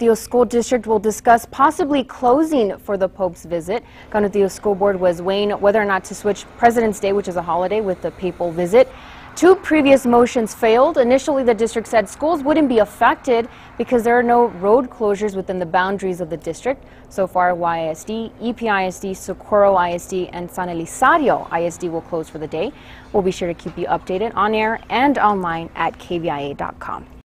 Canutillo School District will discuss possibly closing for the Pope's visit. Canutillo School Board was weighing whether or not to switch President's Day, which is a holiday, with the papal visit. Two previous motions failed. Initially, the district said schools wouldn't be affected because there are no road closures within the boundaries of the district. So far, YISD, EPISD, Socorro ISD, and San Elizario ISD will close for the day. We'll be sure to keep you updated on air and online at kvia.com.